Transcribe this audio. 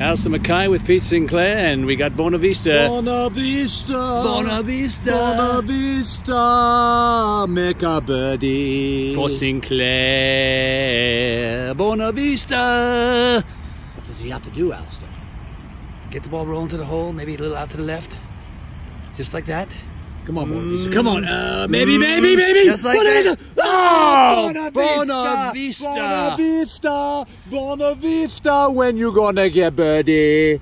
Alistair Mackay with Pete Sinclair, and we got Bonavista. Bona Vista. Bonavista. Bona Vista. Make a birdie. For Sinclair. Bonavista. What does he have to do, Alistair? Get the ball rolling to the hole, maybe a little out to the left. Just like that. Come on, Bonavista. Come on. Uh, maybe, maybe, maybe. Just like Bona that. Vista. Oh, Bona Bona Vista. Vista. Bonavista. When you gonna get birdie?